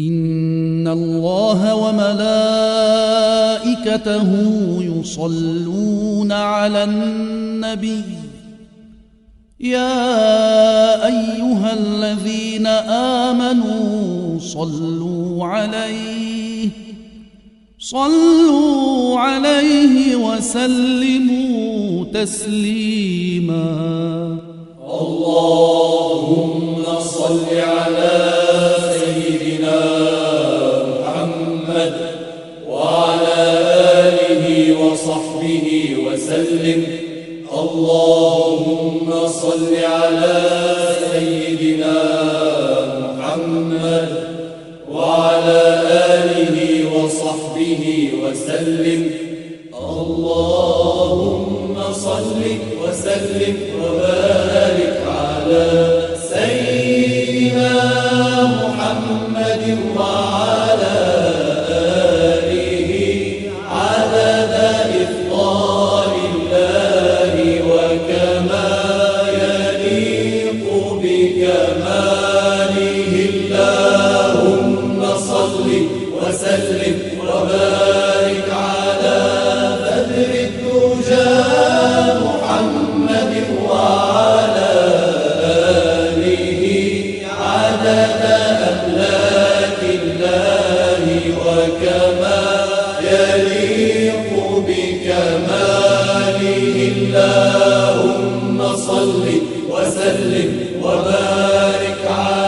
إن الله وملائكته يصلون على النبي. يا أيها الذين آمنوا صلوا عليه صلوا عليه وسلموا تسليما. اللهم صل على محمد وعلى آله وصحبه وسلم. اللهم صل على سيدنا محمد وعلى آله وصحبه وسلم. اللهم صل وسلم وبارك على سيدنا محمد وعلى بكماله اللهم صل وسلم وبارك على بدر الدجى محمد وعلى آله عدد أملاك الله وكما يليق بكماله اللهم صل وسلم وبارك على